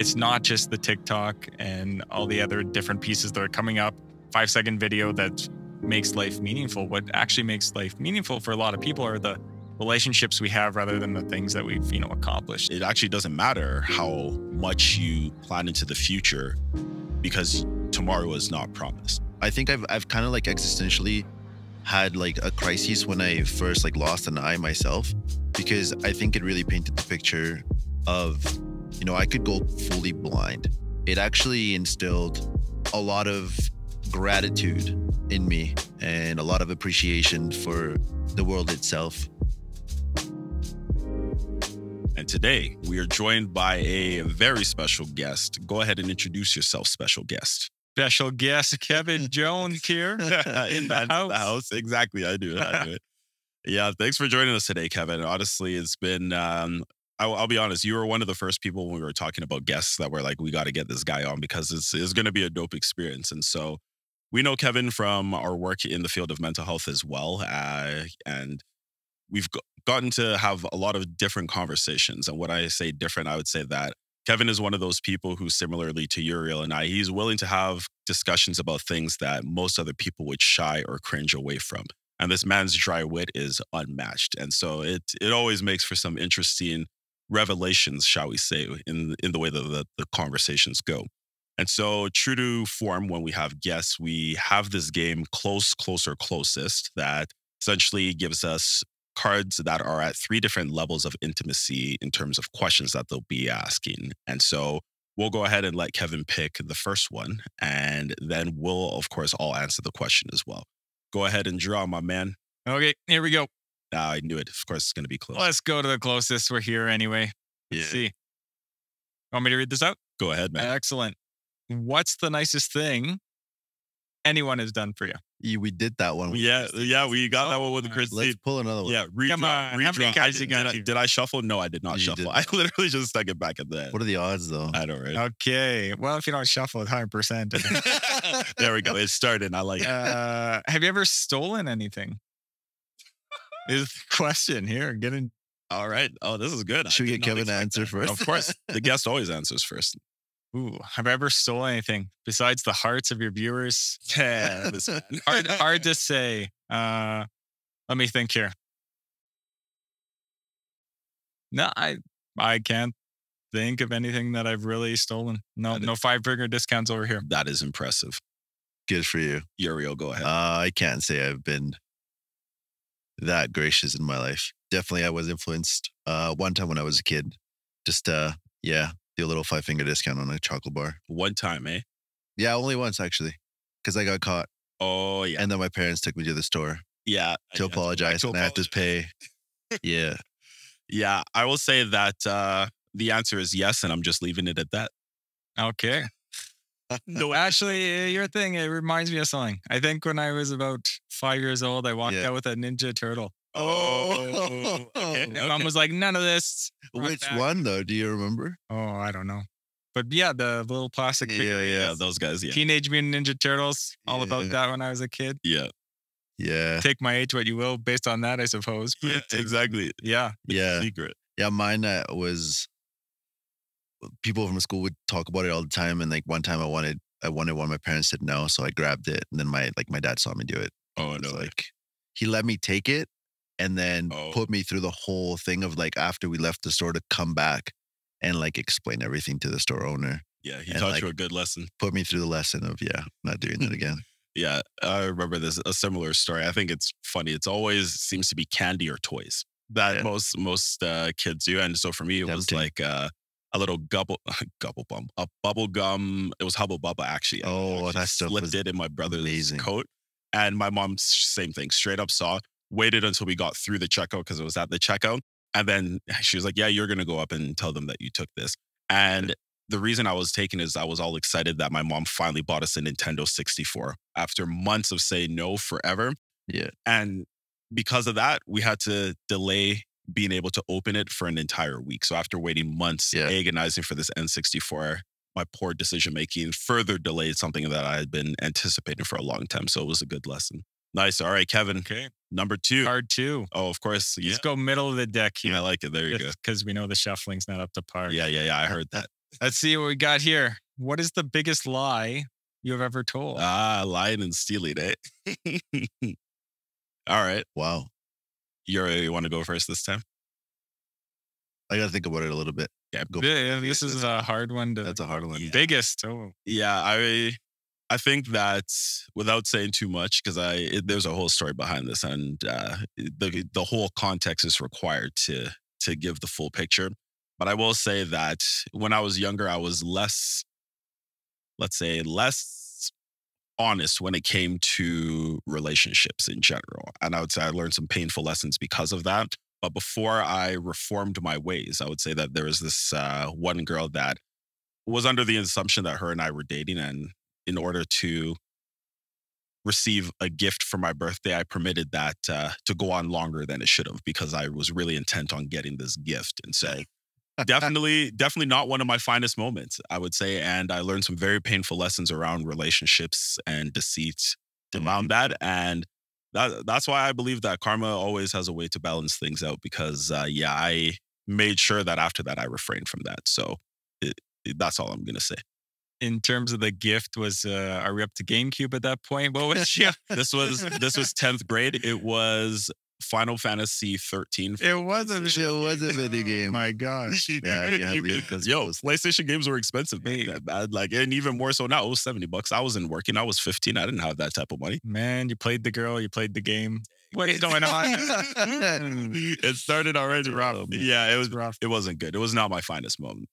it's not just the TikTok and all the other different pieces that are coming up. Five second video that makes life meaningful. What actually makes life meaningful for a lot of people are the relationships we have rather than the things that we've you know accomplished. It actually doesn't matter how much you plan into the future because tomorrow is not promised. I think I've I've kind of like existentially had like a crisis when I first like lost an eye myself because I think it really painted the picture of you know I could go fully blind. It actually instilled a lot of gratitude in me and a lot of appreciation for the world itself. And today we are joined by a very special guest. Go ahead and introduce yourself, special guest. Special guest Kevin Jones here in the house. the house. Exactly. I do. I do it. Yeah. Thanks for joining us today, Kevin. Honestly, it's been, um, I'll, I'll, be honest, you were one of the first people when we were talking about guests that were like, we got to get this guy on because it's, it's going to be a dope experience. And so we know Kevin from our work in the field of mental health as well. Uh, and we've gotten to have a lot of different conversations. And when I say different, I would say that Kevin is one of those people who, similarly to Uriel and I, he's willing to have discussions about things that most other people would shy or cringe away from. And this man's dry wit is unmatched. And so it it always makes for some interesting revelations, shall we say, in in the way that the, the conversations go. And so, true to form, when we have guests, we have this game close, closer, closest that essentially gives us cards that are at three different levels of intimacy in terms of questions that they'll be asking. And so we'll go ahead and let Kevin pick the first one. And then we'll, of course, all answer the question as well. Go ahead and draw, my man. Okay, here we go. Ah, I knew it. Of course, it's going to be close. Let's go to the closest. We're here anyway. Let's Yeah. see. Want me to read this out? Go ahead, man. Excellent. What's the nicest thing anyone has done for you? Yeah, we did that one. yeah, yeah, we got that one with nice. Chris. Let's pull another one. Yeah, redraw. Come on, how many redraw. I did, did, I, did I shuffle? No, I did not You shuffle. did I literally just stuck it back at the end. What are the odds though? I don't know. Okay. Well, if you don't shuffle, it's 100%. there we go. It started. I like it. uh, have you ever stolen anything? Is the question here. Getting. All right. Oh, this is good. Should we get Kevin to answer that. first? Of course. The guest always answers first. Ooh, have I ever stolen anything besides the hearts of your viewers? Yeah, hard, hard to say. Uh, let me think here. No, I I can't think of anything that I've really stolen. No, no five burger discounts over here. That is impressive. Good for you. Uriel, go ahead. Uh, I can't say I've been that gracious in my life. Definitely, I was influenced. Uh, one time when I was a kid, just uh, yeah, do a little five finger discount on a chocolate bar. One time, eh? Yeah, only once actually, because I got caught, Oh, yeah. and then my parents took me to the store yeah. to Yeah, apologize, to and I had to pay. yeah, Yeah. I will say that uh, the answer is yes, and I'm just leaving it at that. Okay. No, actually, uh, your thing it reminds me of something. I think when I was about five years old, I walked Yeah. out with a Ninja Turtle. Oh, okay. And mom was like, "None of this." Which back- one though? Do you remember? Oh, I don't know. But yeah, the little plastic Yeah, Yeah, those guys. Yeah. Teenage Mutant Ninja Turtles. All about that when I was a kid. Yeah. Yeah, Take my age what you will based on that, I suppose. But Yeah, exactly. yeah. yeah. Secret. Yeah, mine uh, was people from school would talk about it all the time, and like one time I wanted, I wanted one. My parents said no, so I grabbed it, and then my like my dad saw me do it. Oh, no. like he let me take it, and then Oh. put me through the whole thing of like after we left the store to come back and like explain everything to the store owner. yeah, he and, taught like- you a good lesson. Put me through the lesson of yeah, not doing that again. Yeah, I remember this a similar story. I think it's funny. It's always seems to be candy or toys that Yeah. most most uh, kids do. And so for me, it was like uh, a little gobble gobble bum, a bubble gum. It was Hubba Bubba actually. Oh, actually that stuff slipped it in my brother's amazing. coat, and my mom same thing. Straight up saw, waited until we got through the checkout because it was at the checkout, and then she was like, "Yeah, you're gonna go up and tell them that you took this." And the reason I was taken is I was all excited that my mom finally bought us a Nintendo 64 after months of saying no forever. Yeah. And because of that, we had to delay being able to open it for an entire week. So after waiting months, Yeah. agonizing for this N64, my poor decision making further delayed something that I had been anticipating for a long time. So it was a good lesson. Nice. All right, Kevin. Okay. Number two. Card two. Oh, of course. Yeah. Let's go middle of the deck here. Yeah, I like it. There you go. Because we know the shuffling's not up to par. Yeah, yeah, yeah. I heard that. Let's see what we got here. What is the biggest lie you have ever told? Ah, lying and stealing, eh? All right. Wow. You want to go first this time? I got to think about it a little bit. Yeah, go. Yeah, this is a hard one to. That's a hard one. Yeah. biggest. Oh, Yeah, I I think that without saying too much, because I it, there's a whole story behind this, and uh, the the whole context is required to to give the full picture. But I will say that when I was younger, I was less, let's say, less honest when it came to relationships in general, and I would say I learned some painful lessons because of that. But before I reformed my ways, I would say that there was this uh, one girl that was under the assumption that her and I were dating, and in order to receive a gift for my birthday, I permitted that uh, to go on longer than it should have because I was really intent on getting this gift. And so, definitely, definitely not one of my finest moments, I would say. And I learned some very painful lessons around relationships and deceit around that. And that, that's why I believe that karma always has a way to balance things out because, uh, yeah, I made sure that after that I refrained from that. So, it, it- that's all I'm going to say. in terms of the gift, was uh, are we up to GameCube at that point? What was she? this was this was 10th grade. It was Final Fantasy 13. it wasn't. It was a video game. My gosh. Yeah, yeah, because yo, PlayStation games were expensive. back Hey. then, man. Like, and even more so now. It was 70 bucks. I wasn't working. I was 15. I didn't have that type of money. Man, you played the girl, you played the game. What is going on? it started already rough. Yeah, it was. rough. It wasn't good. It was not my finest moment.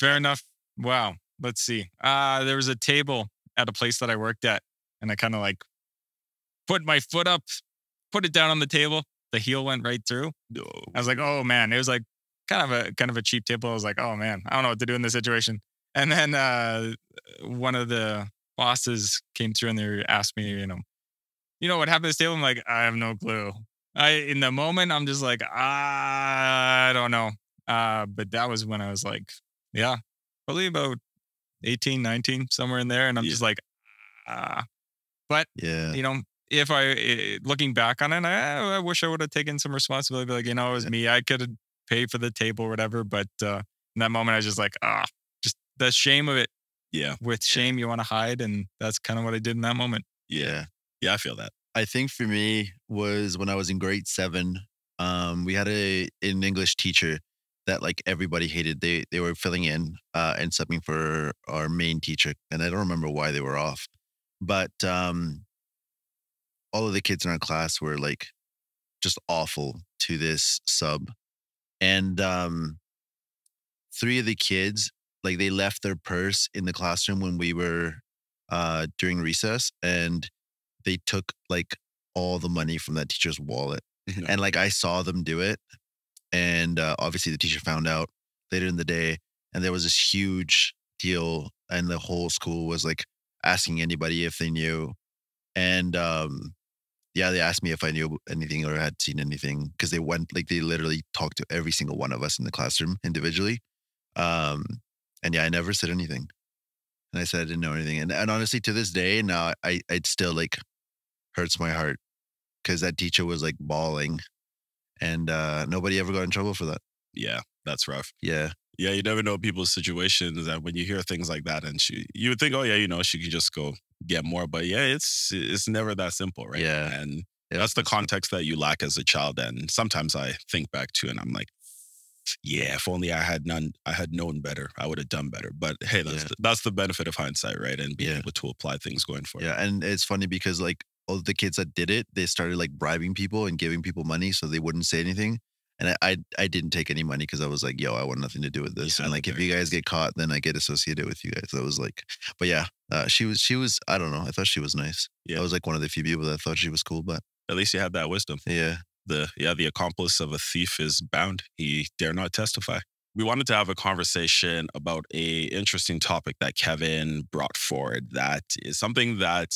Fair enough. Wow. Let's see. Uh, there was a table at a place that I worked at, and I kind of like put my foot up, put it down on the table. The heel went right through. No. I was like, oh man, it was like kind of a kind of a cheap table. I was like, oh man, I don't know what to do in this situation. And then uh, one of the bosses came through and they asked me, you know, you know what happened to this table? I'm like, I have no clue. I in the moment I'm just like, I don't know. Uh, but that was when I was like, yeah, probably about 18, 19, somewhere in there. And I'm Yeah. just like, ah. But yeah. You know, if I eh, looking back on it, I, I wish I would have taken some responsibility. Like, you know, it was me. I could have paid for the table or whatever. But uh, in that moment, I was just like, ah, just the shame of it. Yeah. With shame, you want to hide, and that's kind of what I did in that moment. Yeah. Yeah. I feel that. I think for me was when I was in grade seven. Um, we had a an English teacher that like everybody hated. They they were filling in uh, and subbing for our main teacher, and I don't remember why they were off, but um, all of the kids in our class were like just awful to this sub, and um, three of the kids like they left their purse in the classroom when we were uh during recess and they took like all the money from that teacher's wallet and like i saw them do it and uh, obviously the teacher found out later in the day and there was this huge deal and the whole school was like asking anybody if they knew and um yeah they asked me if i knew anything or had seen anything because they went like they literally talked to every single one of us in the classroom individually um and yeah i never said anything and i said i didn't know anything and, and honestly to this day now i i'd still like hurts my heart because that teacher was like bawling and uh nobody ever got in trouble for that yeah. That's rough. yeah Yeah. You never know people's situations. And when you hear things like that, and she, you would think, oh, yeah, you know, she could just go get more. But yeah, it's, it's never that simple. Right. Yeah. And that's the context that you lack as a child and sometimes i think back to and i'm like yeah if only i had none i had known better i would have done better but hey that's Yeah. the, that's the benefit of hindsight right and being Yeah. able to apply things going forward yeah and it's funny because like all the kids that did it they started like bribing people and giving people money so they wouldn't say anything and i i, I didn't take any money because i was like yo i want nothing to do with this Yeah, and like if you guys get caught then i get associated with you guys. So i was like but yeah uh, she was she was i don't know i thought she was nice. Yeah. i was like one of the few people that thought she was cool but at least you had that wisdom. Yeah. The yeah the accomplice of a thief is bound. He dare not testify. We wanted to have a conversation about a interesting topic that kevin brought forward that is something that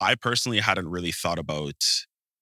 i personally hadn't really thought about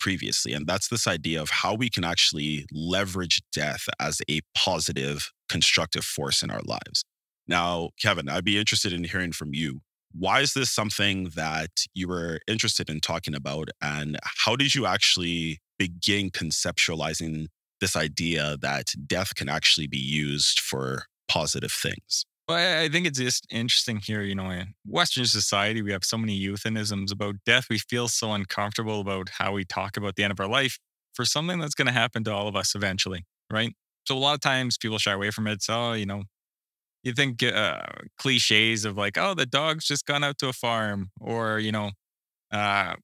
previously and that's this idea of how we can actually leverage death as a positive constructive force in our lives. Now kevin i'd be interested in hearing from you. Why is this something that you were interested in talking about and how did you actually begin conceptualizing this idea that death can actually be used for positive things Well, I think it's just interesting here. You know, in Western society, we have so many euphemisms about death. We feel so uncomfortable about how we talk about the end of our life for something that's going to happen to all of us eventually, right? So a lot of times people shy away from it. So, you know, you think uh, cliches of like, oh, the dog's just gone out to a farm, or you know, uh,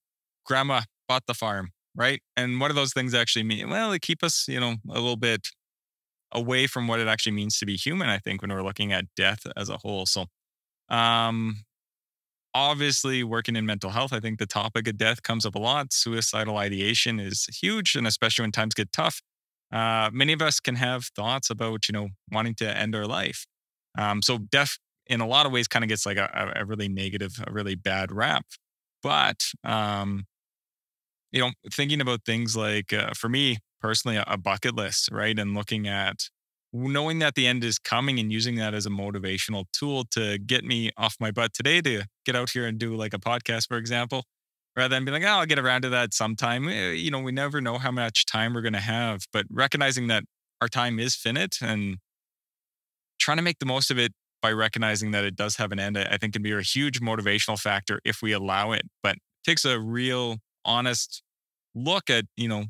grandma bought the farm, right? And what do those things actually mean? Well, they keep us, you know, a little bit away from what it actually means to be human. I think when we're looking at death as a whole. So, um, obviously, working in mental health, I think the topic of death comes up a lot. Suicidal ideation is huge, and especially when times get tough. Uh, many of us can have thoughts about, you know, wanting to end our life. Um, so death, in a lot of ways, kind of gets like a, a really negative, a really bad rap. But um, you know, thinking about things like, uh, for me personally, a, bucket list, right, and looking at knowing that the end is coming and using that as a motivational tool to get me off my butt today to get out here and do like a podcast, for example, rather than be like, oh, I'll get around to that sometime. Eh, You know, we never know how much time we're going to have, but recognizing that our time is finite and trying to make the most of it by recognizing that it does have an end, I I think can be a huge motivational factor if we allow it. But it takes a real honest look at, you know,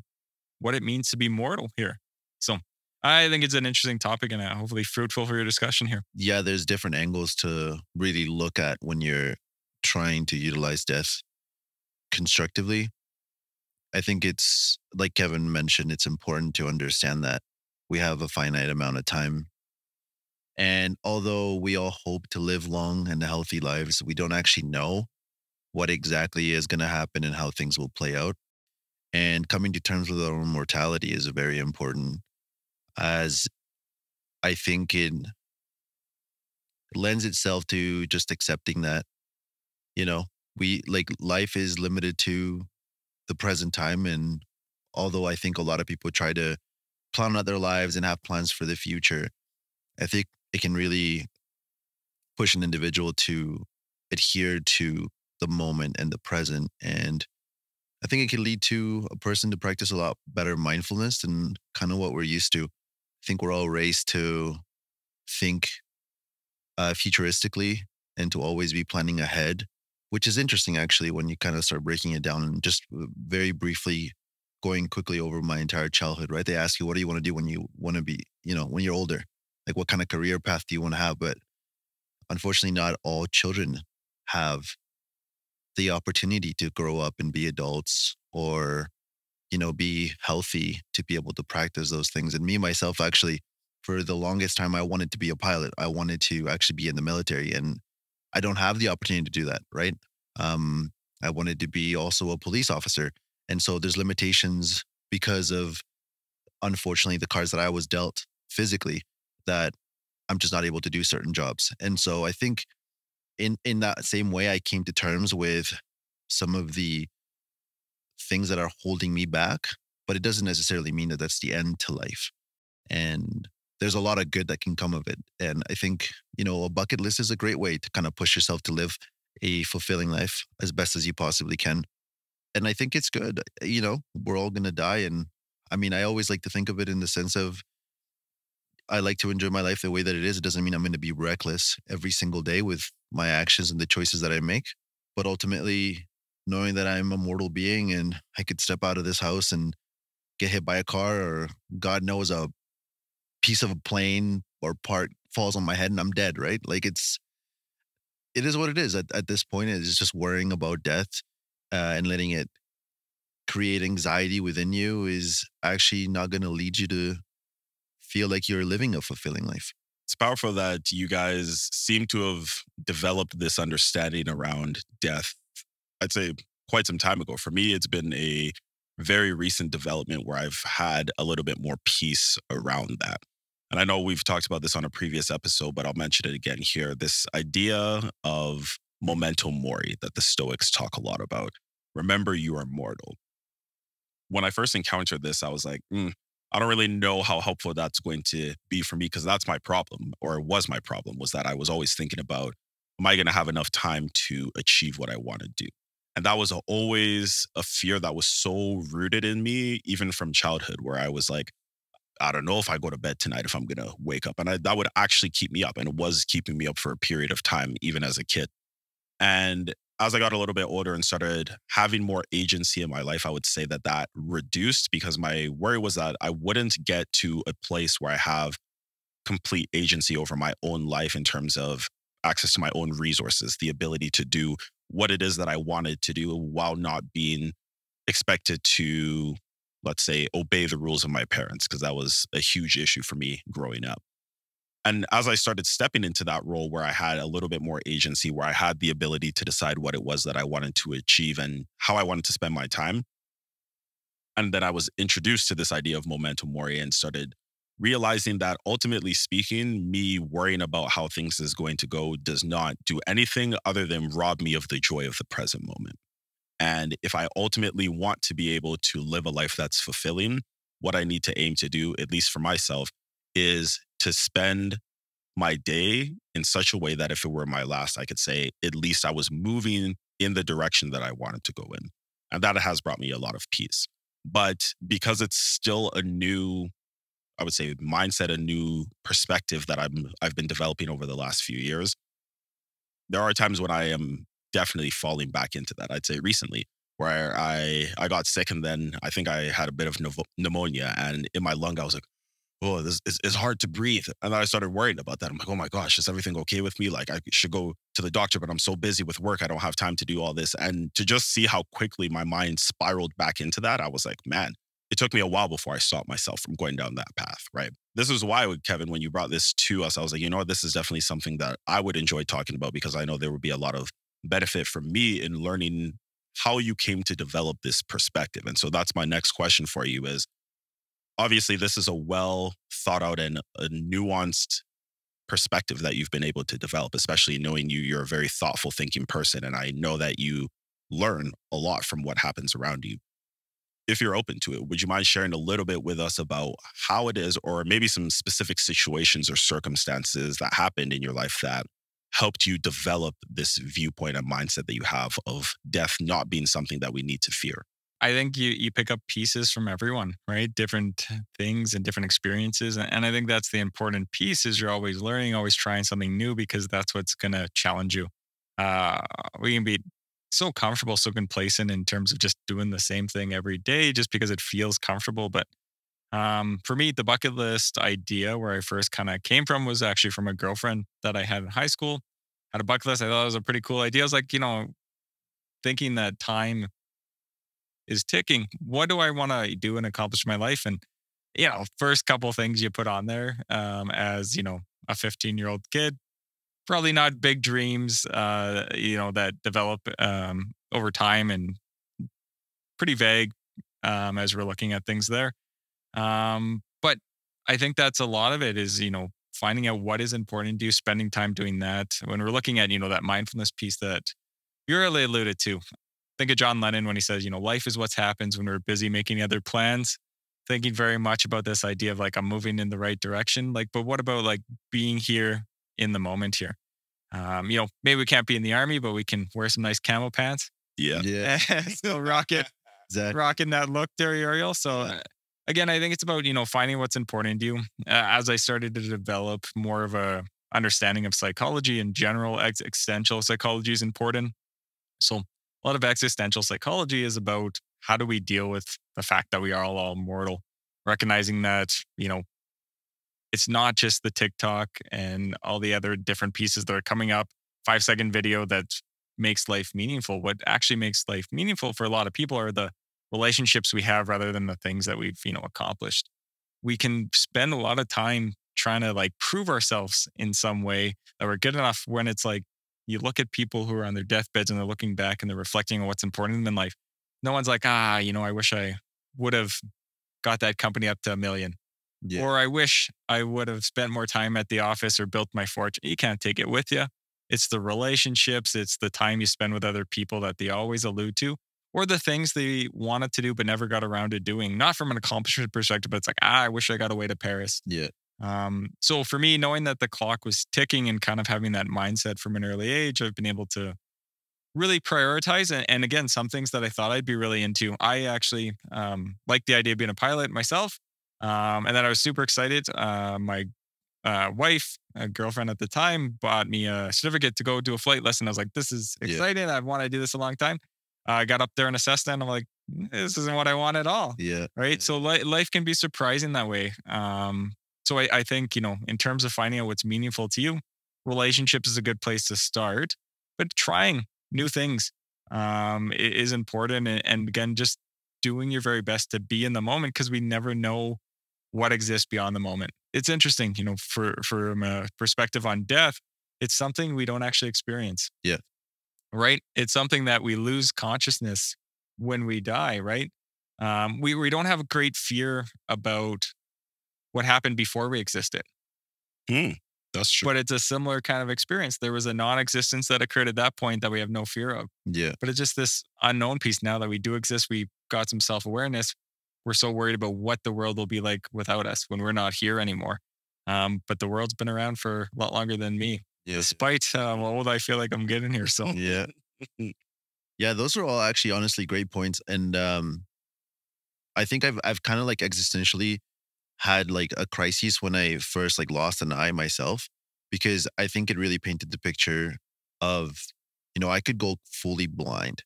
what it means to be mortal here. So I think it's an interesting topic and uh, hopefully fruitful for your discussion here. Yeah, there's different angles to really look at when you're trying to utilize death constructively. I think it's like Kevin mentioned, it's important to understand that we have a finite amount of time. And although we all hope to live long and healthy lives, we don't actually know what exactly is going to happen and how things will play out. And coming to terms with our own mortality is very important, as I think it lends itself to just accepting that, you know, we like life is limited to the present time. And although I think a lot of people try to plan out their lives and have plans for the future, I think it can really push an individual to adhere to the moment and the present. And I think it can lead to a person to practice a lot better mindfulness than kind of what we're used to. I think we're all raised to think uh, futuristically and to always be planning ahead, which is interesting actually when you kind of start breaking it down and just uh, very briefly going quickly over my entire childhood, right? They ask you, what do you want to do when you want to be, you know, when you're older? Like, what kind of career path do you want to have? But unfortunately, not all children have the opportunity to grow up and be adults or you know be healthy to be able to practice those things. And me myself actually for the longest time i wanted to be a pilot. I wanted to actually be in the military and i don't have the opportunity to do that right? Um i wanted to be also a police officer. And so there's limitations because of unfortunately the cards that i was dealt physically that i'm just not able to do certain jobs. And so i think in in that same way i came to terms with some of the things that are holding me back but it doesn't necessarily mean that that's the end to life. And there's a lot of good that can come of it. And i think you know a bucket list is a great way to kind of push yourself to live a fulfilling life as best as you possibly can. And i think it's good you know we're all going to die. And i mean i always like to think of it in the sense of I like to enjoy my life the way that it is. It doesn't mean I'm going to be reckless every single day with my actions and the choices that I make. But ultimately, knowing that I'm a mortal being and I could step out of this house and get hit by a car or God knows a piece of a plane or part falls on my head and I'm dead, right? Like it's, it is what it is at, at this point. It's just worrying about death uh, and letting it create anxiety within you is actually not going to lead you to feel like you're living a fulfilling life. It's powerful that you guys seem to have developed this understanding around death. I'd say quite some time ago. For me, it's been a very recent development where I've had a little bit more peace around that. And I know we've talked about this on a previous episode, but I'll mention it again here. This idea of memento mori that the Stoics talk a lot about. Remember, you are mortal. When I first encountered this, I was like, "Mm, I don't really know how helpful that's going to be for me because that's my problem, or it was my problem, was that I was always thinking about, am I going to have enough time to achieve what I want to do? And that was always a fear that was so rooted in me, even from childhood, where I was like, I don't know if I go to bed tonight if I'm gonna wake up. And I, that would actually keep me up. And it was keeping me up for a period of time, even as a kid. And as I got a little bit older and started having more agency in my life, I would say that that reduced because my worry was that I wouldn't get to a place where I have complete agency over my own life in terms of access to my own resources, the ability to do what it is that I wanted to do while not being expected to, let's say, obey the rules of my parents, because that was a huge issue for me growing up. And as I started stepping into that role where I had a little bit more agency, where I had the ability to decide what it was that I wanted to achieve and how I wanted to spend my time. And then I was introduced to this idea of memento mori and started realizing that ultimately speaking, me worrying about how things is going to go does not do anything other than rob me of the joy of the present moment. And if I ultimately want to be able to live a life that's fulfilling, what I need to aim to do, at least for myself, is to spend my day in such a way that if it were my last, I could say at least I was moving in the direction that I wanted to go in. And that has brought me a lot of peace. But because it's still a new I would say mindset, a new perspective that I'm I've been developing over the last few years. There are times when I am definitely falling back into that. I'd say recently where I I got sick and then I think I had a bit of pneumonia and in my lung I was like, oh, this is it's hard to breathe. And I started worrying about that. I'm like, oh my gosh, is everything okay with me? Like I should go to the doctor, but I'm so busy with work, I don't have time to do all this. And to just see how quickly my mind spiraled back into that, I was like, man, it took me a while before I stopped myself from going down that path, right? This is why, Kevin, when you brought this to us, I was like, you know this is definitely something that I would enjoy talking about because I know there would be a lot of benefit for me in learning how you came to develop this perspective. And so that's my next question for you is obviously this is a well thought out and a nuanced perspective that you've been able to develop, especially knowing you, you're a very thoughtful thinking person. And I know that you learn a lot from what happens around you if you're open to it, would you mind sharing a little bit with us about how it is, or maybe some specific situations or circumstances that happened in your life that helped you develop this viewpoint and mindset that you have of death not being something that we need to fear? I think you you pick up pieces from everyone, right? Different things and different experiences, and I think that's the important piece. Is you're always learning, always trying something new because that's what's going to challenge you. Uh, we can be so comfortable, so complacent in terms of just doing the same thing every day just because it feels comfortable. But um, for me, the bucket list idea where I first kind of came from was actually from a girlfriend that I had in high school. Had a bucket list. I thought it was a pretty cool idea. I was like, you know, thinking that time is ticking. What do I want to do and accomplish in my life? And you know, first couple things you put on there um, as you know a 15 year old kid probably not big dreams, uh, you know, that develop um, over time and pretty vague um, as we're looking at things there. Um, but I think that's a lot of it is, you know, finding out what is important to you, spending time doing that. When we're looking at, you know, that mindfulness piece that you really alluded to. Think of John Lennon when he says, you know, life is what happens when we're busy making other plans. Thinking very much about this idea of like, I'm moving in the right direction. Like, but what about like being here in the moment here? Um, you know, maybe we can't be in the army, but we can wear some nice camo pants. Yeah. Yeah. Still rock it, Exactly. rocking that look there, Ariel. So uh, again, I think it's about, you know, finding what's important to you. Uh, as I started to develop more of a understanding of psychology in general, ex- existential psychology is important. So a lot of existential psychology is about how do we deal with the fact that we are all, mortal, recognizing that, you know, it's not just the TikTok and all the other different pieces that are coming up. Five second video that makes life meaningful. What actually makes life meaningful for a lot of people are the relationships we have rather than the things that we've, you know, accomplished. We can spend a lot of time trying to like prove ourselves in some way that we're good enough when it's like you look at people who are on their deathbeds and they're looking back and they're reflecting on what's important to them in life. No one's like, ah, you know, I wish I would have got that company up to a million. Yeah. Or I wish I would have spent more time at the office or built my fortune. You can't take it with you. It's the relationships, it's the time you spend with other people that they always allude to, or the things they wanted to do but never got around to doing. Not from an accomplishment perspective, but it's like, ah, I wish I got away to Paris. Yeah. Um, so for me, knowing that the clock was ticking and kind of having that mindset from an early age, I've been able to really prioritize. And, and again, some things that I thought I'd be really into. I actually um, like the idea of being a pilot myself. Um, and then I was super excited. Uh, my uh, wife, a girlfriend at the time, bought me a certificate to go do a flight lesson. I was like, this is Yeah. exciting. I've wanted to do this a long time. Uh, I got up there and assessed it, and I'm like, this isn't what I want at all. Yeah. Right. So li- life can be surprising that way. Um, so I, I think, you know, in terms of finding out what's meaningful to you, relationships is a good place to start, but trying new things um, is important. And, and again, just doing your very best to be in the moment because we never know what exists beyond the moment. It's interesting, you know, for from a perspective on death, it's something we don't actually experience. Yeah. Right. It's something that we lose consciousness when we die. Right. Um, we we don't have a great fear about what happened before we existed, That's true. but it's a similar kind of experience. There was a non-existence that occurred at that point that we have no fear of Yeah. but it's just this unknown piece now that we do exist we got some self-awareness we're so worried about what the world will be like without us when we're not here anymore um, but the world's been around for a lot longer than me Yeah. despite uh, how old i feel like i'm getting here so Yeah. Yeah, those are all actually honestly great points. And um I think I've I've kind of like existentially had like a crisis when I first like lost an eye myself because I think it really painted the picture of, you know, I could go fully blind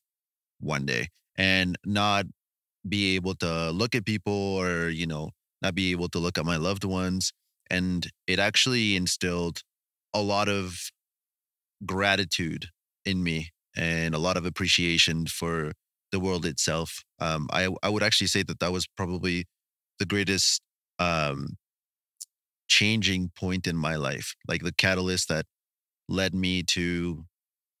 one day and not be able to look at people or, you know, not be able to look at my loved ones. And it actually instilled a lot of gratitude in me and a lot of appreciation for the world itself. Um, I I would actually say that that was probably the greatest um, changing point in my life, like the catalyst that led me to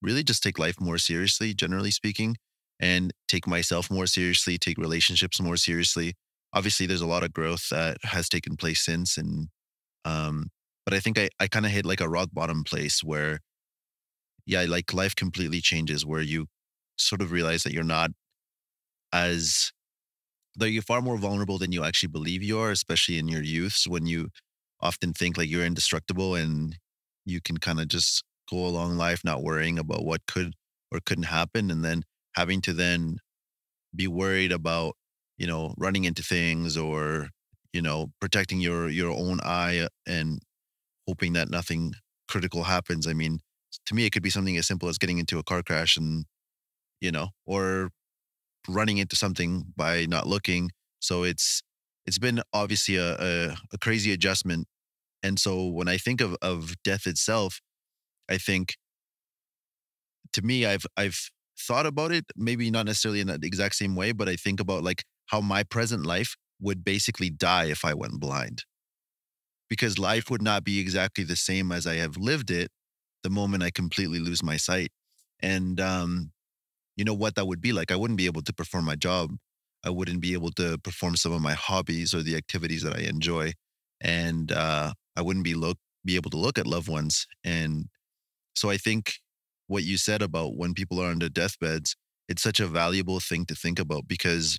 really just take life more seriously, generally speaking, and take myself more seriously, take relationships more seriously. Obviously, there's a lot of growth that has taken place since, and um, but I think I I kind of hit like a rock bottom place where yeah, like life completely changes where you sort of realize that you're not as that you're far more vulnerable than you actually believe you are, especially in your youths when you often think like you're indestructible and you can kind of just go along life not worrying about what could or couldn't happen and then having to then be worried about you know running into things or you know protecting your your own eye and hoping that nothing critical happens. I mean to me it could be something as simple as getting into a car crash and you know or running into something by not looking. So it's it's been obviously a, a, a crazy adjustment. And so when i think of of death itself i think to me i've i've thought about it maybe not necessarily in that exact same way but i think about like how my present life would basically die if i went blind. Because life would not be exactly the same as i have lived it the moment I completely lose my sight. And um, you know what that would be like. I wouldn't be able to perform my job. I wouldn't be able to perform some of my hobbies or the activities that I enjoy. And uh, I wouldn't be look be able to look at loved ones. And so I think what you said about when people are on their deathbeds, it's such a valuable thing to think about because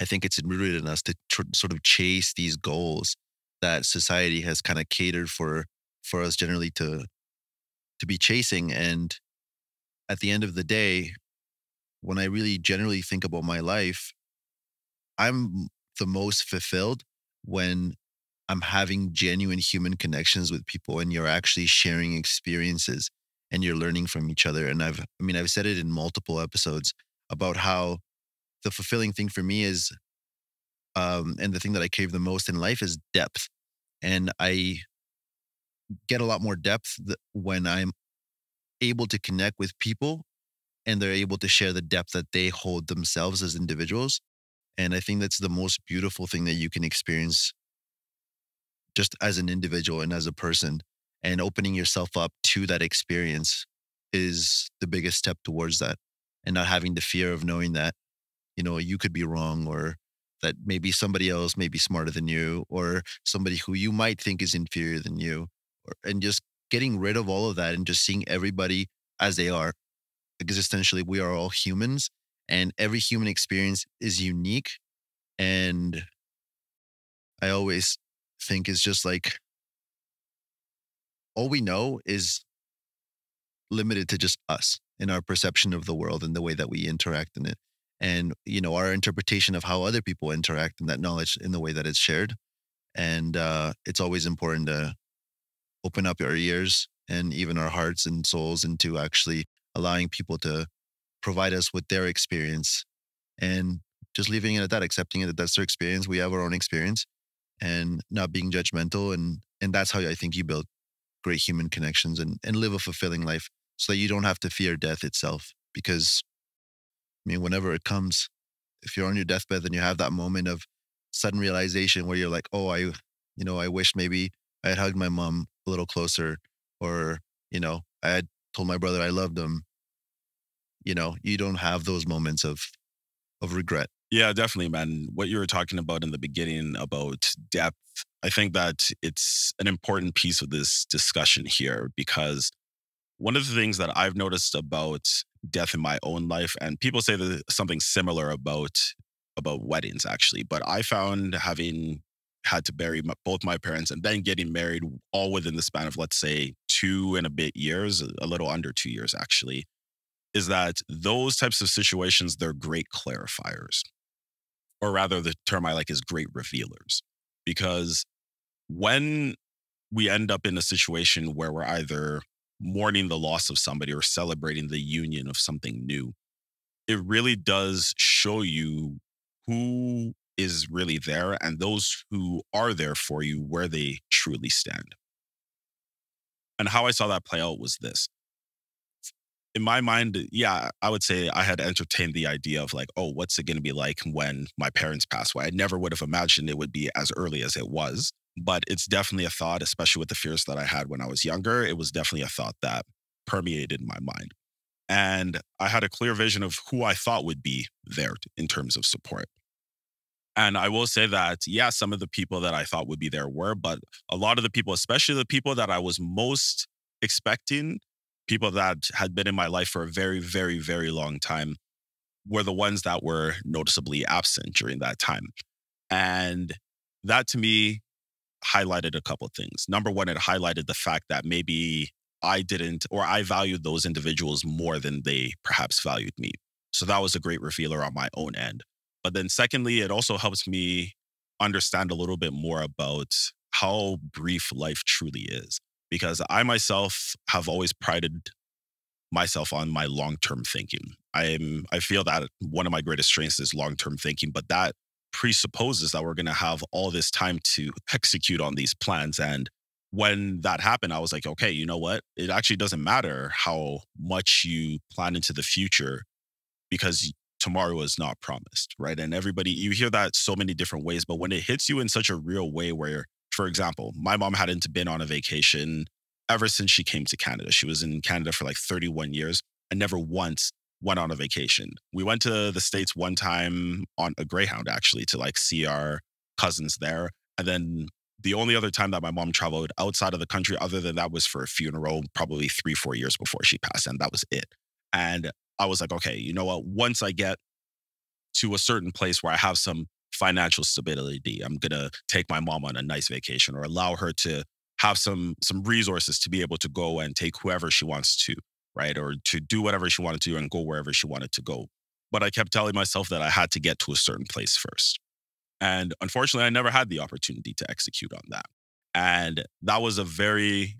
I think it's rooted in us to tr- sort of chase these goals that society has kind of catered for for us generally to to be chasing. And at the end of the day, when I really generally think about my life, I'm the most fulfilled when I'm having genuine human connections with people and you're actually sharing experiences and you're learning from each other. And I've, I mean, I've said it in multiple episodes about how the fulfilling thing for me is, um, and the thing that I crave the most in life is depth. And I get a lot more depth when I'm able to connect with people and they're able to share the depth that they hold themselves as individuals. And I think that's the most beautiful thing that you can experience just as an individual and as a person. And opening yourself up to that experience is the biggest step towards that. And not having the fear of knowing that, you know, you could be wrong or that maybe somebody else may be smarter than you or somebody who you might think is inferior than you or, and just getting rid of all of that and just seeing everybody as they are. Existentially, we are all humans and every human experience is unique. And I always think it's just like all we know is limited to just us and our perception of the world and the way that we interact in it. and you know our interpretation of how other people interact and that knowledge in the way that it's shared and uh, it's always important to open up our ears and even our hearts and souls into actually allowing people to provide us with their experience and just leaving it at that accepting it that that's their experience we have our own experience and not being judgmental and and that's how i think you build great human connections and and live a fulfilling life so that you don't have to fear death itself because I mean, whenever it comes, if you're on your deathbed and you have that moment of sudden realization where you're like, oh, I, you know, I wish maybe I had hugged my mom a little closer, or, you know, I had told my brother I loved him. You know, you don't have those moments of of regret. Yeah, definitely, man. What you were talking about in the beginning about depth, I think that it's an important piece of this discussion here because one of the things that I've noticed about death in my own life, and people say that something similar about about weddings actually, but I found having had to bury my, both my parents and then getting married all within the span of let's say two and a bit years, a little under two years actually, is that those types of situations they're great clarifiers, or rather, the term I like is great revealers, because when we end up in a situation where we're either mourning the loss of somebody or celebrating the union of something new, it really does show you who is really there and those who are there for you where they truly stand. And how I saw that play out was this. In my mind, yeah, I would say I had entertained the idea of like, oh, what's it going to be like when my parents pass away? I never would have imagined it would be as early as it was but it's definitely a thought, especially with the fears that I had when I was younger. It was definitely a thought that permeated my mind. And I had a clear vision of who I thought would be there in terms of support. And I will say that, yeah, some of the people that I thought would be there were, but a lot of the people, especially the people that I was most expecting, people that had been in my life for a very, very, very long time, were the ones that were noticeably absent during that time. And that to me highlighted a couple of things. Number one, it highlighted the fact that maybe I didn't, or I valued those individuals more than they perhaps valued me. So that was a great revealer on my own end. But then, secondly, it also helps me understand a little bit more about how brief life truly is. Because I myself have always prided myself on my long-term thinking. I'm I feel that one of my greatest strengths is long-term thinking, but that presupposes that we're going to have all this time to execute on these plans. And when that happened, I was like, okay, you know what? It actually doesn't matter how much you plan into the future because tomorrow is not promised, right? And everybody, you hear that so many different ways, but when it hits you in such a real way, where, for example, my mom hadn't been on a vacation ever since she came to Canada. She was in Canada for like 31 years and never once went on a vacation. We went to the States one time on a Greyhound, actually, to like see our cousins there. And then the only other time that my mom traveled outside of the country, other than that, was for a funeral, probably three, four years before she passed. And that was it. And I was like, okay, you know what? Once I get to a certain place where I have some financial stability, I'm going to take my mom on a nice vacation or allow her to have some some resources to be able to go and take whoever she wants to right? Or to do whatever she wanted to and go wherever she wanted to go. But I kept telling myself that I had to get to a certain place first. And unfortunately, I never had the opportunity to execute on that. And that was a very,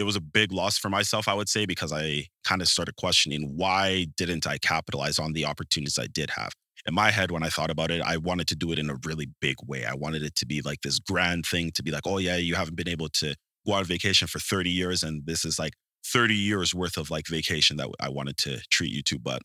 it was a big loss for myself, I would say, because I kind of started questioning why didn't I capitalize on the opportunities I did have? In my head, when I thought about it, I wanted to do it in a really big way. I wanted it to be like this grand thing to be like, oh, yeah, you haven't been able to go on vacation for 30 years. And this is like 30 years worth of like vacation that I wanted to treat you to. But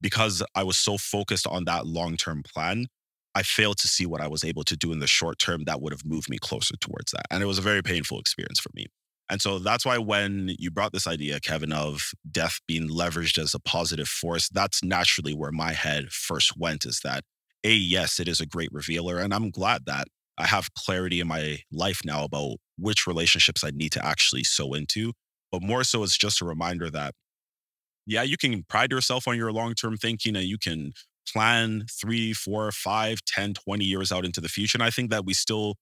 because I was so focused on that long term plan, I failed to see what I was able to do in the short term that would have moved me closer towards that. And it was a very painful experience for me. And so that's why when you brought this idea, Kevin, of death being leveraged as a positive force, that's naturally where my head first went is that, A, yes, it is a great revealer. And I'm glad that I have clarity in my life now about which relationships I need to actually sow into but more so it's just a reminder that yeah you can pride yourself on your long-term thinking and you can plan three four five ten twenty years out into the future and i think that we still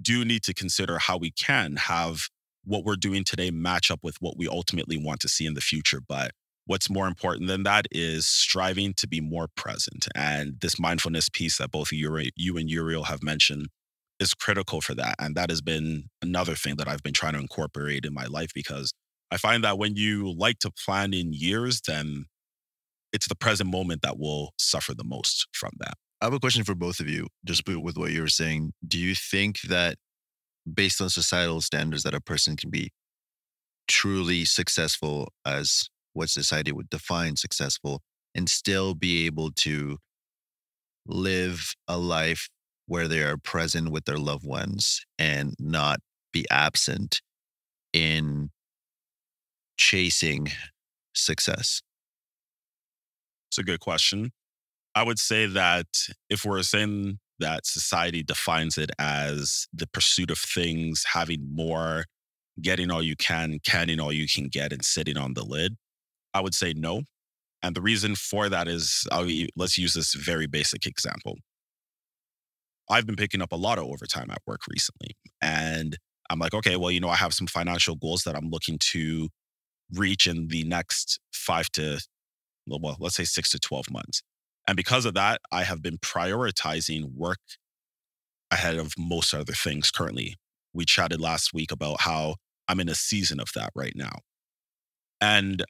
do need to consider how we can have what we're doing today match up with what we ultimately want to see in the future but what's more important than that is striving to be more present. And this mindfulness piece that both you, you and Uriel have mentioned is critical for that. And that has been another thing that I've been trying to incorporate in my life because I find that when you like to plan in years, then it's the present moment that will suffer the most from that. I have a question for both of you, just with what you were saying. Do you think that based on societal standards that a person can be truly successful as what society would define successful and still be able to live a life where they are present with their loved ones and not be absent in chasing success? It's a good question. I would say that if we're saying that society defines it as the pursuit of things, having more, getting all you can, canning all you can get, and sitting on the lid, I would say no. And the reason for that is I'll, let's use this very basic example. I've been picking up a lot of overtime at work recently. And I'm like, okay, well, you know, I have some financial goals that I'm looking to reach in the next five to, well, let's say six to 12 months. And because of that, I have been prioritizing work ahead of most other things currently. We chatted last week about how I'm in a season of that right now. And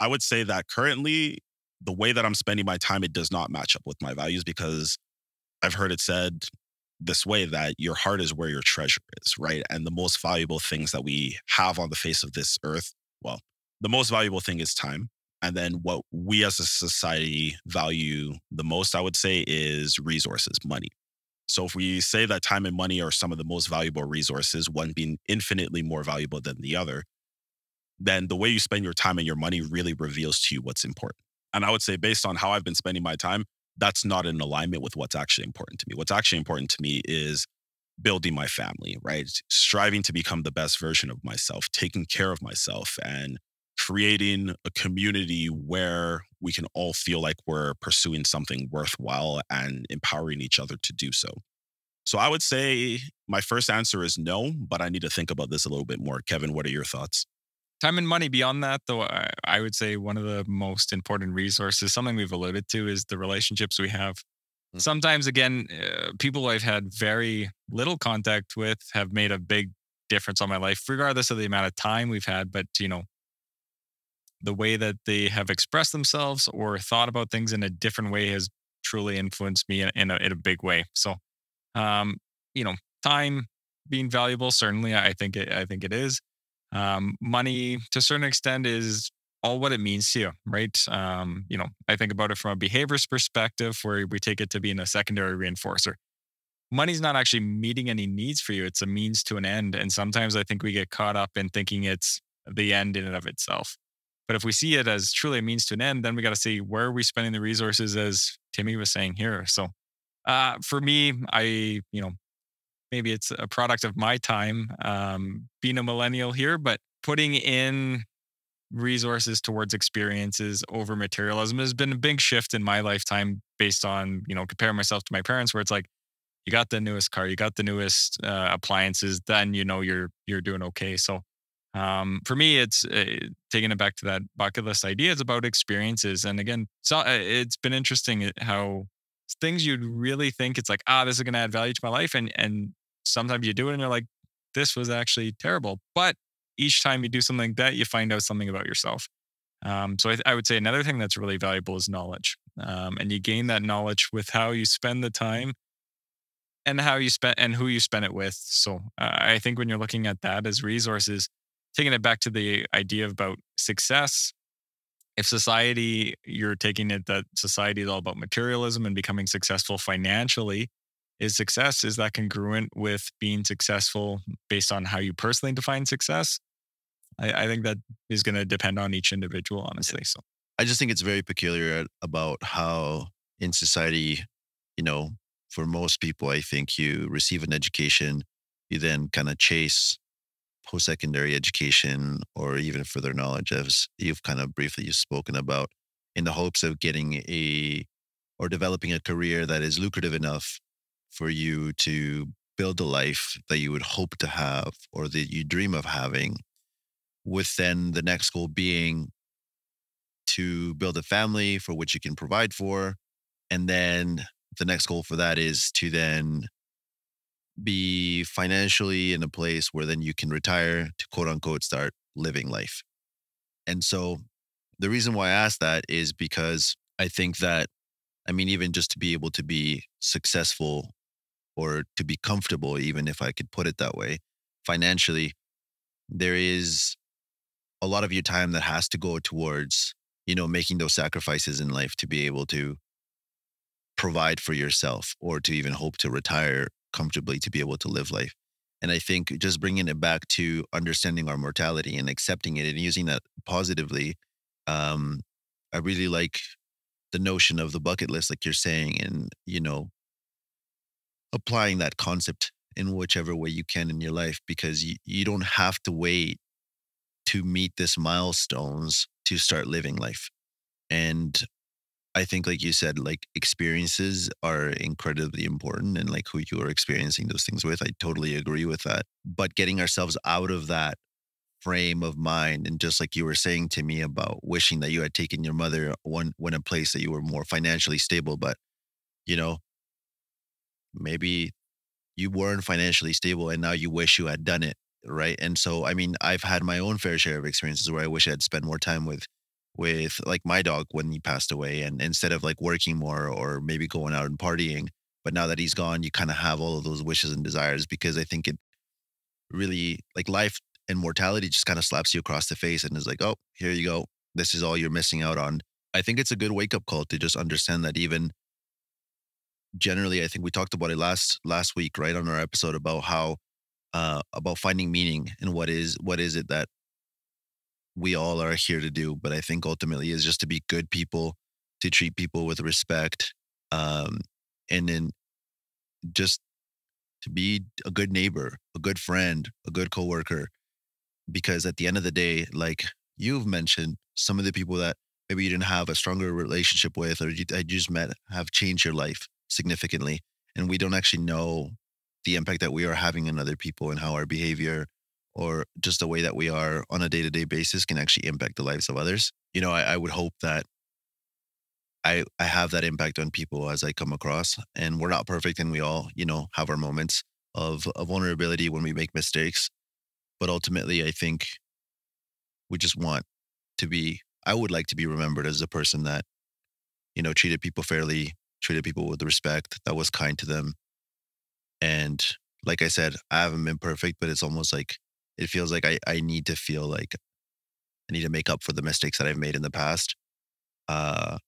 I would say that currently, the way that I'm spending my time, it does not match up with my values because I've heard it said this way that your heart is where your treasure is, right? And the most valuable things that we have on the face of this earth, well, the most valuable thing is time. And then what we as a society value the most, I would say, is resources, money. So if we say that time and money are some of the most valuable resources, one being infinitely more valuable than the other, then the way you spend your time and your money really reveals to you what's important. And I would say, based on how I've been spending my time, that's not in alignment with what's actually important to me. What's actually important to me is building my family, right? Striving to become the best version of myself, taking care of myself, and creating a community where we can all feel like we're pursuing something worthwhile and empowering each other to do so. So I would say my first answer is no, but I need to think about this a little bit more. Kevin, what are your thoughts? Time and money beyond that, though, I, I would say one of the most important resources, something we've alluded to, is the relationships we have. Mm-hmm. Sometimes, again, uh, people I've had very little contact with have made a big difference on my life, regardless of the amount of time we've had. But, you know, the way that they have expressed themselves or thought about things in a different way has truly influenced me in, in, a, in a big way. So, um, you know, time being valuable, certainly, I think it, I think it is. Um, money, to a certain extent, is all what it means to you, right? Um, you know, I think about it from a behaviorist perspective, where we take it to being a secondary reinforcer. Money's not actually meeting any needs for you; it's a means to an end. And sometimes I think we get caught up in thinking it's the end in and of itself. But if we see it as truly a means to an end, then we got to see where are we spending the resources, as Timmy was saying here. So, uh, for me, I you know maybe it's a product of my time um, being a millennial here, but putting in resources towards experiences over materialism has been a big shift in my lifetime based on you know comparing myself to my parents where it's like you got the newest car you got the newest uh, appliances then you know you're you're doing okay so um, for me it's uh, taking it back to that bucket list idea it's about experiences and again so uh, it's been interesting how things you'd really think it's like ah this is going to add value to my life and and sometimes you do it and you're like, this was actually terrible. But each time you do something like that, you find out something about yourself. Um, so I, th- I, would say another thing that's really valuable is knowledge. Um, and you gain that knowledge with how you spend the time and how you spend and who you spend it with. So uh, I think when you're looking at that as resources, taking it back to the idea about success, if society, you're taking it that society is all about materialism and becoming successful financially, is success is that congruent with being successful based on how you personally define success? I, I think that is going to depend on each individual honestly so. I just think it's very peculiar about how in society you know for most people i think you receive an education you then kind of chase post-secondary education or even further knowledge as you've kind of briefly spoken about in the hopes of getting a or developing a career that is lucrative enough for you to build a life that you would hope to have or that you dream of having, with then the next goal being to build a family for which you can provide for. And then the next goal for that is to then be financially in a place where then you can retire to quote unquote start living life. And so the reason why I ask that is because I think that, I mean, even just to be able to be successful or to be comfortable, even if I could put it that way, financially, there is a lot of your time that has to go towards, you know, making those sacrifices in life to be able to provide for yourself or to even hope to retire comfortably to be able to live life. And I think just bringing it back to understanding our mortality and accepting it and using that positively, um, I really like the notion of the bucket list, like you're saying, and you know, applying that concept in whichever way you can in your life, because you, you don't have to wait to meet this milestones to start living life. And I think, like you said, like experiences are incredibly important and like who you are experiencing those things with. I totally agree with that. But getting ourselves out of that frame of mind and just like you were saying to me about wishing that you had taken your mother one when a place that you were more financially stable but you know maybe you weren't financially stable and now you wish you had done it right and so i mean i've had my own fair share of experiences where i wish i had spent more time with with like my dog when he passed away and instead of like working more or maybe going out and partying but now that he's gone you kind of have all of those wishes and desires because i think it really like life and mortality just kind of slaps you across the face and is like oh here you go. This is all you're missing out on. I think it's a good wake up call to just understand that even generally i think we talked about it last last week right on our episode about how uh about finding meaning and what is what is it that we all are here to do. But I think ultimately is just to be good people, to treat people with respect, um, and then just to be a good neighbor, a good friend, a good coworker. Because at the end of the day, like you've mentioned, some of the people that maybe you didn't have a stronger relationship with or you, you just met have changed your life significantly. And we don't actually know the impact that we are having on other people and how our behavior or just the way that we are on a day to day basis can actually impact the lives of others. You know, I, I would hope that I I have that impact on people as I come across. And we're not perfect, and we all, you know, have our moments of, of vulnerability when we make mistakes. But ultimately, I think we just want to be. I would like to be remembered as a person that, you know, treated people fairly, treated people with respect, that was kind to them. And like I said, I haven't been perfect, but it's almost like it feels like I, I need to feel like I need to make up for the mistakes that I've made in the past. Uh,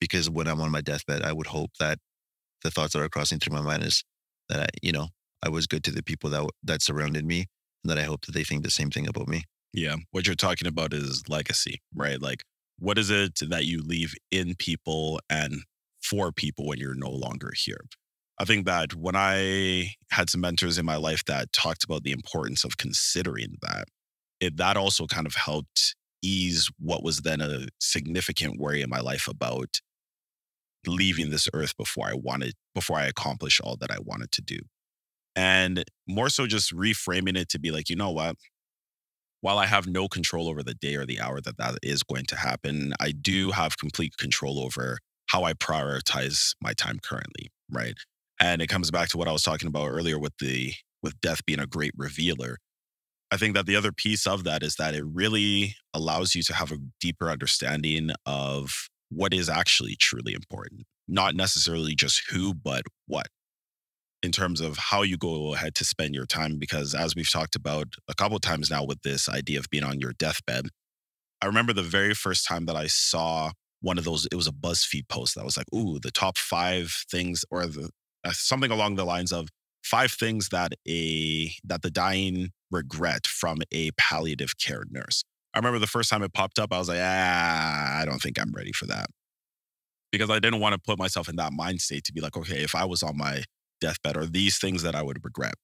because when I'm on my deathbed, I would hope that the thoughts that are crossing through my mind is that I, you know, I was good to the people that that surrounded me, and that I hope that they think the same thing about me. Yeah, what you're talking about is legacy, right? Like, what is it that you leave in people and for people when you're no longer here? I think that when I had some mentors in my life that talked about the importance of considering that, it, that also kind of helped ease what was then a significant worry in my life about leaving this earth before I wanted, before I accomplished all that I wanted to do. And more so just reframing it to be like, you know what? While I have no control over the day or the hour that that is going to happen, I do have complete control over how I prioritize my time currently, right? And it comes back to what I was talking about earlier with the with death being a great revealer. I think that the other piece of that is that it really allows you to have a deeper understanding of what is actually truly important, not necessarily just who, but what in terms of how you go ahead to spend your time. Because as we've talked about a couple times now with this idea of being on your deathbed, I remember the very first time that I saw one of those, it was a BuzzFeed post that was like, ooh, the top five things or the uh, something along the lines of five things that a that the dying regret from a palliative care nurse. I remember the first time it popped up, I was like, ah, I don't think I'm ready for that. Because I didn't want to put myself in that mind state to be like, okay, if I was on my deathbed, are these things that I would regret?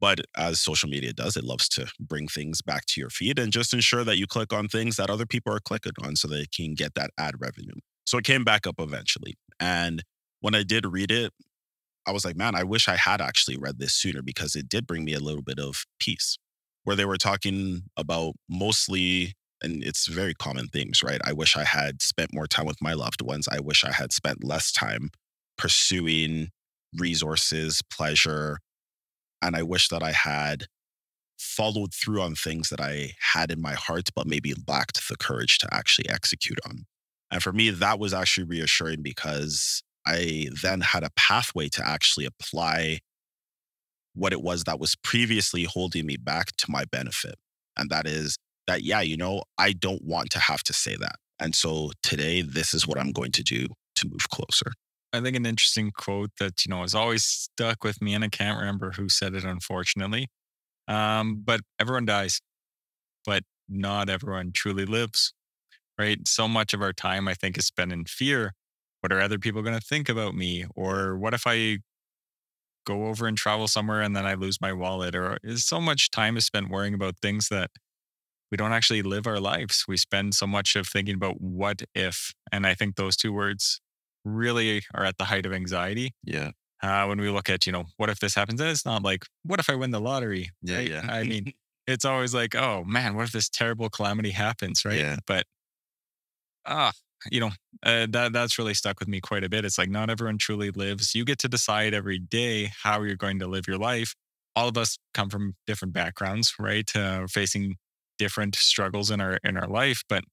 But as social media does, it loves to bring things back to your feed and just ensure that you click on things that other people are clicking on so they can get that ad revenue. So it came back up eventually. And when I did read it, I was like, man, I wish I had actually read this sooner because it did bring me a little bit of peace. Where they were talking about mostly and it's very common themes, right? I wish I had spent more time with my loved ones. I wish I had spent less time pursuing resources, pleasure. And I wish that I had followed through on things that I had in my heart, but maybe lacked the courage to actually execute on. And for me, that was actually reassuring because I then had a pathway to actually apply what it was that was previously holding me back to my benefit. And that is that, yeah, you know, I don't want to have to say that. And so today, this is what I'm going to do to move closer. I think an interesting quote that, you know, has always stuck with me, and I can't remember who said it, unfortunately. Um, but everyone dies, but not everyone truly lives, right? So much of our time, I think, is spent in fear. What are other people going to think about me? Or what if I go over and travel somewhere and then I lose my wallet? Or is so much time is spent worrying about things that we don't actually live our lives. We spend so much of thinking about what if. And I think those two words really are at the height of anxiety. Yeah. Uh, when we look at, you know, what if this happens? And it's not like, what if I win the lottery? Yeah. right? Yeah. I mean, it's always like, oh man, what if this terrible calamity happens? Right. Yeah. But, ah, you know, uh, that that's really stuck with me quite a bit. It's like not everyone truly lives. You get to decide every day how you're going to live your life. All of us come from different backgrounds, right? Uh, facing different struggles in our in our life, but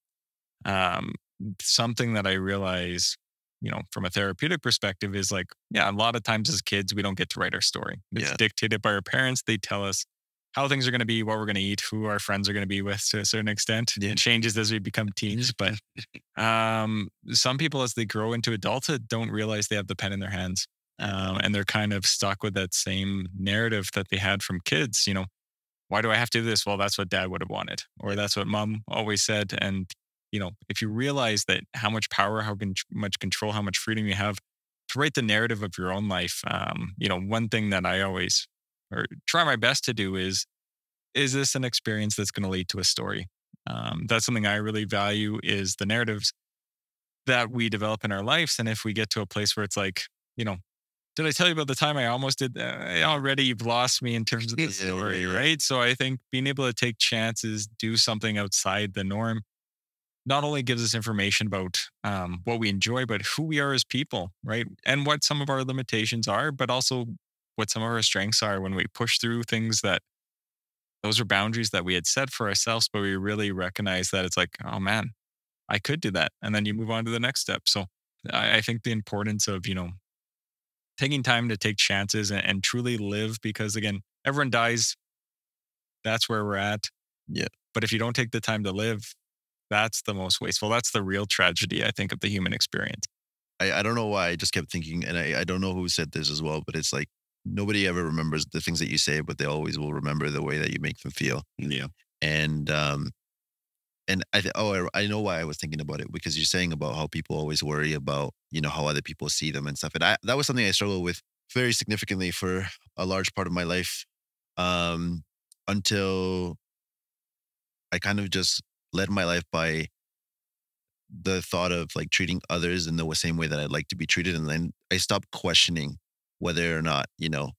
um, something that I realize, you know, from a therapeutic perspective, is like, yeah, a lot of times as kids we don't get to write our story. It's Yeah. dictated by our parents. They tell us how things are going to be, what we're going to eat, who our friends are going to be with to a certain extent. Yeah. It changes as we become teens, but um, some people, as they grow into adulthood, don't realize they have the pen in their hands. Um, and they're kind of stuck with that same narrative that they had from kids. You know, why do I have to do this? Well, that's what dad would have wanted, or that's what mom always said. And, you know, if you realize that how much power, how con- much control, how much freedom you have to write the narrative of your own life, um, you know, one thing that I always or try my best to do is, is this an experience that's going to lead to a story? Um, that's something I really value is the narratives that we develop in our lives. And if we get to a place where it's like, you know, did I tell you about the time I almost did? Uh, already you've lost me in terms of the story, right? So I think being able to take chances, do something outside the norm, not only gives us information about um, what we enjoy, but who we are as people, right? And what some of our limitations are, but also what some of our strengths are when we push through things that those are boundaries that we had set for ourselves, but we really recognize that it's like, oh man, I could do that. And then you move on to the next step. So I, I think the importance of, you know, taking time to take chances and, and truly live because again, everyone dies. That's where we're at. Yeah. But if you don't take the time to live, that's the most wasteful. That's the real tragedy, I think, of the human experience. I, I don't know why I just kept thinking, and I, I don't know who said this as well, but it's like nobody ever remembers the things that you say, but they always will remember the way that you make them feel. Yeah. And um, and I th- oh I, I know why I was thinking about it because you're saying about how people always worry about you know how other people see them and stuff, and I that was something I struggled with very significantly for a large part of my life, um, until I kind of just led my life by the thought of like treating others in the same way that I'd like to be treated. And then I stopped questioning whether or not, you know,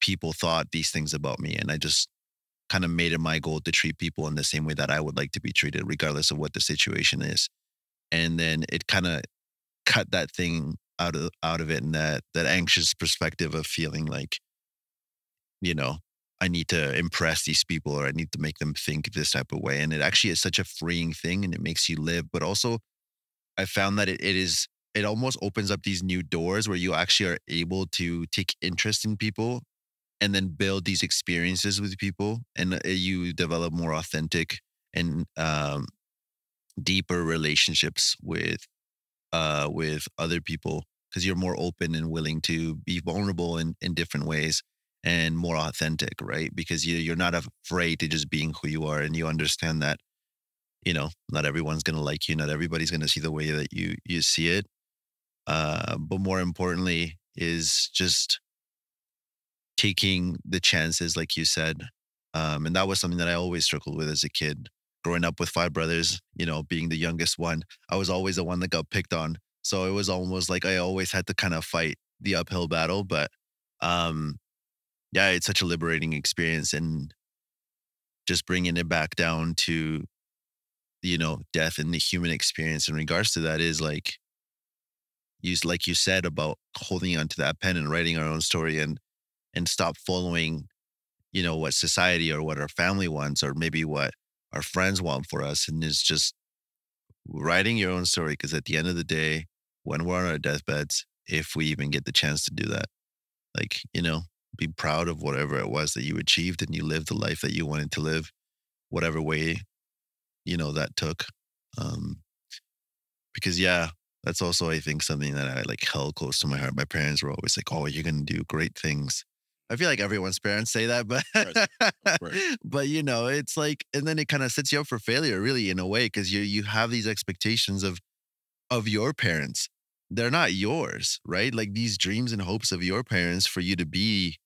people thought these things about me. And I just kind of made it my goal to treat people in the same way that I would like to be treated, regardless of what the situation is. And then it kind of cut that thing out of out of it and that that anxious perspective of feeling like, you know, I need to impress these people or I need to make them think this type of way. And it actually is such a freeing thing and it makes you live. But also, I found that it, it is, it almost opens up these new doors where you actually are able to take interest in people and then build these experiences with people. And uh, you develop more authentic and um, deeper relationships with uh, with other people because you're more open and willing to be vulnerable in, in different ways and more authentic, right? Because you you're not afraid to just being who you are, and you understand that, you know, not everyone's gonna like you, not everybody's gonna see the way that you you see it. Uh, but more importantly, is just taking the chances, like you said, um, and that was something that I always struggled with as a kid. Growing up with five brothers, you know, being the youngest one, I was always the one that got picked on. So it was almost like I always had to kind of fight the uphill battle. But um, yeah, it's such a liberating experience and just bringing it back down to you know, death and the human experience in regards to that is like you like you said about holding onto that pen and writing our own story and and stop following, you know, what society or what our family wants or maybe what our friends want for us. And it's just writing your own story. Cause at the end of the day, when we're on our deathbeds, if we even get the chance to do that, like, you know, be proud of whatever it was that you achieved and you lived the life that you wanted to live, whatever way, you know, that took. Um, because yeah, that's also I think something that I like held close to my heart. My parents were always like, "Oh, you're gonna do great things." I feel like everyone's parents say that, but but you know, it's like, and then it kind of sets you up for failure, really, in a way, because you you have these expectations of of your parents. They're not yours, right? Like these dreams and hopes of your parents for you to be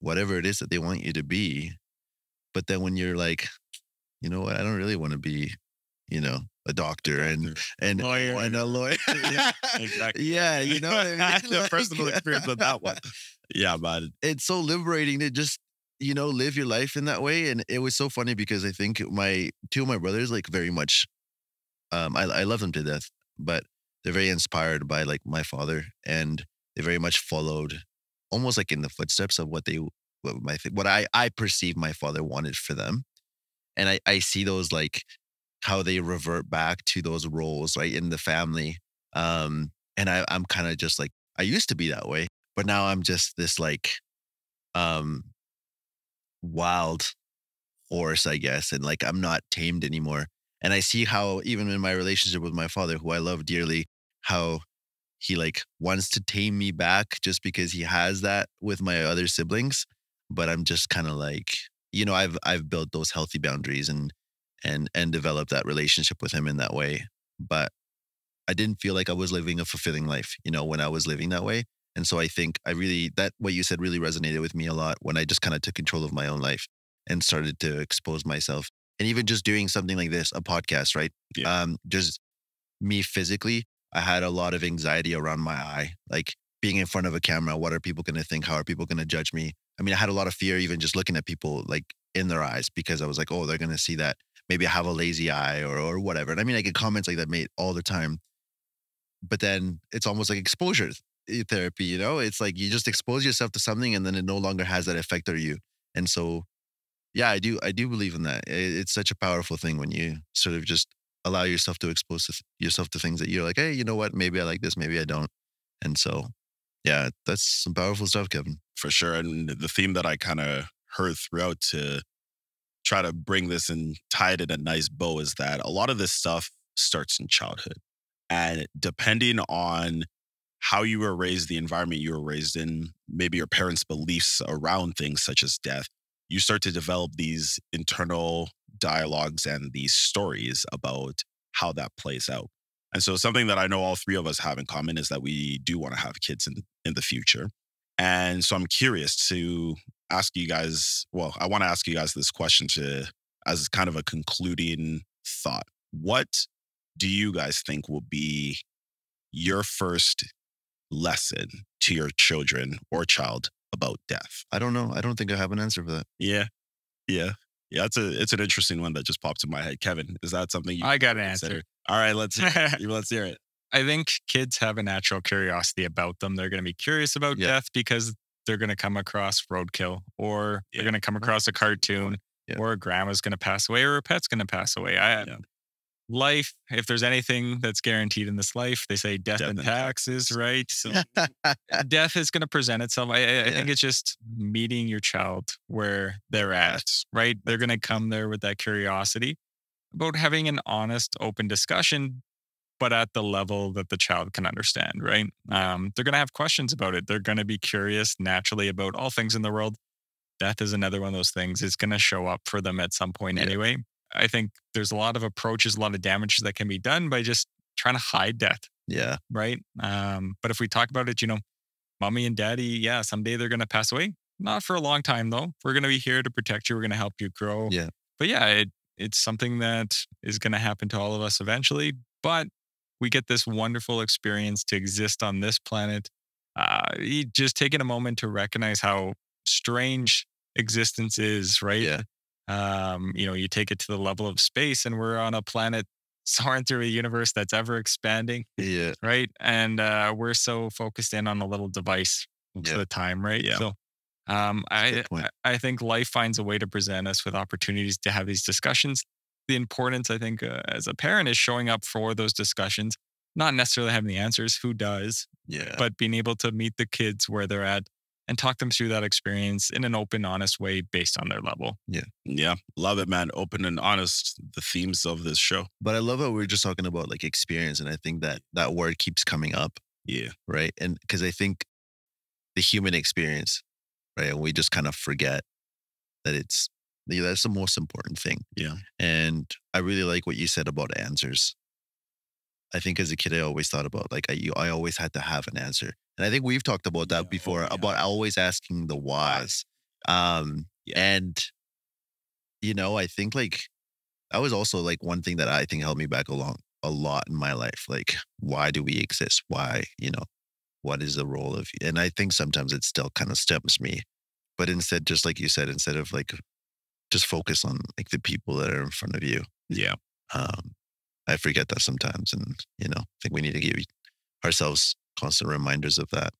whatever it is that they want you to be. But then when you're like, you know what, I don't really want to be, you know, a doctor and and Lawyer. and a lawyer. Yeah, exactly. Yeah, you know, what I mean? Like- personal experience with that one. Yeah, man. it's so liberating to just you know live your life in that way and it was so funny because i think my two of my brothers like very much um i, I love them to death but they're very inspired by like my father and they very much followed almost like in the footsteps of what they what my what i i perceive my father wanted for them and i i see those like how they revert back to those roles right in the family um and i i'm kind of just like i used to be that way but now i'm just this like um wild horse i guess and like i'm not tamed anymore and i see how even in my relationship with my father who i love dearly how he like wants to tame me back just because he has that with my other siblings but i'm just kind of like you know i've i've built those healthy boundaries and and and developed that relationship with him in that way but i didn't feel like i was living a fulfilling life you know when i was living that way and so I think I really that what you said really resonated with me a lot when I just kind of took control of my own life and started to expose myself. And even just doing something like this, a podcast, right? Yeah. Um, just me physically, I had a lot of anxiety around my eye, like being in front of a camera. What are people going to think? How are people going to judge me? I mean, I had a lot of fear even just looking at people like in their eyes because I was like, oh, they're going to see that maybe I have a lazy eye or or whatever. And I mean, I get comments like that made all the time. But then it's almost like exposure eh, therapy, you know? It's like you just expose yourself to something and then it no longer has that effect on you. And so, yeah, I do, I do believe in that. It- It's such a powerful thing when you sort of just allow yourself to expose yourself to things that you're like, hey, you know what? Maybe I like this, maybe I don't. And so, yeah, that's some powerful stuff, Kevin. for sure. And the theme that I kind of heard throughout to try to bring this and tie it in a nice bow is that a lot of this stuff starts in childhood. And depending on how you were raised, the environment you were raised in, maybe your parents' beliefs around things such as death, you start to develop these internal dialogues and these stories about how that plays out. And so something that I know all three of us have in common is that we do want to have kids in, in the future. And so I'm curious to ask you guys, well, I want to ask you guys this question to as kind of a concluding thought. What do you guys think will be your first lesson to your children or child about death? I don't know. I don't think I have an answer for that. Yeah. Yeah. Yeah, it's a it's an interesting one that just popped in my head. Kevin, is that something you I got an consider? answer. All right, let's let's hear it. I think kids have a natural curiosity about them. They're going to be curious about Yeah. death because they're going to come across roadkill or Yeah. they're going to come across a cartoon Yeah. or a grandma's going to pass away or a pet's going to pass away. I. Life, if there's anything that's guaranteed in this life, they say death, Death and and taxes, right? So death is going to present itself. I, I think it's just meeting your child where they're at, right? They're going to come there with that curiosity about having an honest, open discussion, but at the level that the child can understand, right? Um, they're going to have questions about it. They're going to be curious naturally about all things in the world. Death is another one of those things. It's going to show up for them at some point Yeah. anyway. I think there's a lot of approaches, a lot of damage that can be done by just trying to hide death yeah. right? Um, but if we talk about it, you know, mommy and daddy, yeah, someday they're going to pass away. Not for a long time though. We're going to be here to protect you. We're going to help you grow. Yeah. But yeah, it, it's something that is going to happen to all of us eventually. But we get this wonderful experience to exist on this planet. Uh, just taking a moment to recognize how strange existence is, right? Yeah. Um, you know, you take it to the level of space, and we're on a planet soaring through a universe that's ever expanding, Yeah. right? And uh, we're so focused in on a little device most Yeah. of the time, right? Yeah. So um, That's a I good point. I I think life finds a way to present us with opportunities to have these discussions. The importance, I think, uh, as a parent, is showing up for those discussions, not necessarily having the answers. Who does? Yeah. but being able to meet the kids where they're at and talk them through that experience in an open, honest way based on their level. Yeah, Yeah. love it, man. Open and honest. The themes of this show. But I love how we we're just talking about like experience, and I think that that word keeps coming up, Yeah, right? And because I think the human experience, right, and we just kind of forget that it's yeah, that's the most important thing. Yeah. And I really like what you said about answers. I think as a kid, I always thought about like I, you, I always had to have an answer, and I think we've talked about that Yeah, before yeah. about always asking the whys. Um, Yeah. and you know, I think like that was also like one thing that I think held me back along a lot in my life. Like, why do we exist? Why, you know, what is the role of? And I think sometimes it still kind of stems me, but instead, just like you said, instead of like just focus on like the people that are in front of you. yeah, Um, I forget that sometimes, and you know, I think we need to give ourselves constant reminders of that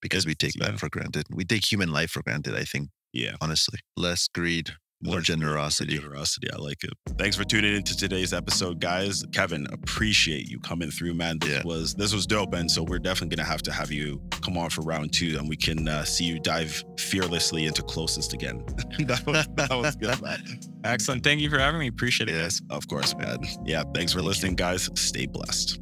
because we take that for granted. We take human life for granted. I think yeah. honestly, less greed, more generosity. Generosity. I like it. Thanks for tuning in to today's episode, guys. Kevin, appreciate you coming through, man. This Yeah. was this was dope, and so we're definitely gonna have to have you come on for round two, and we can uh, see you dive fearlessly into closest again. that, was, that was good, man. Excellent. Thank you for having me. Appreciate it. Yes. Of course, man. Yeah. Thanks for Thank you. listening, guys. Stay blessed.